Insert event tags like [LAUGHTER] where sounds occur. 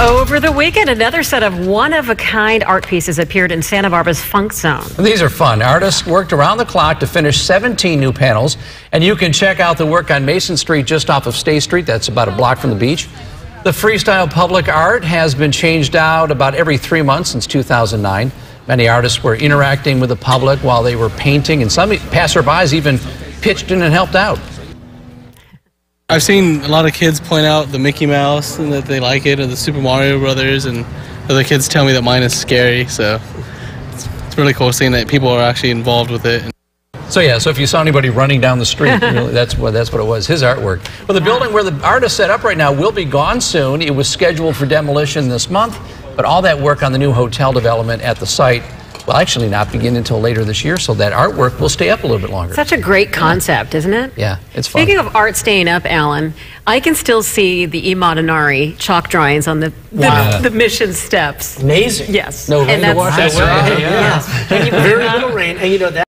Over the weekend, another set of one-of-a-kind art pieces appeared in Santa Barbara's Funk Zone. These are fun. Artists worked around the clock to finish 17 new panels, and you can check out the work on Mason Street just off of State Street. That's about a block from the beach. The freestyle public art has been changed out about every three months since 2009. Many artists were interacting with the public while they were painting, and some passerbys even pitched in and helped out. I've seen a lot of kids point out the Mickey Mouse and that they like it, or the Super Mario Brothers, and other kids tell me that mine is scary. So it's, it's really cool seeing that people are actually involved with it. So yeah, so if you saw anybody running down the street, really, [LAUGHS] that's what that's what it was. His artwork. Well, the building where the art is set up right now will be gone soon. It was scheduled for demolition this month, but all that work on the new hotel development at the site will actually not begin until later this year. So that artwork will stay up a little bit longer. Such a great concept, isn't it? Yeah, it's fun. Speaking of art staying up, Alan, I can still see the I Madonnari chalk drawings on the, the, Wow. [LAUGHS] the mission steps. Amazing. Yes. No And rain to that's- wash That's it away. right, Yeah. yes. Can you Very little rain, and you know that.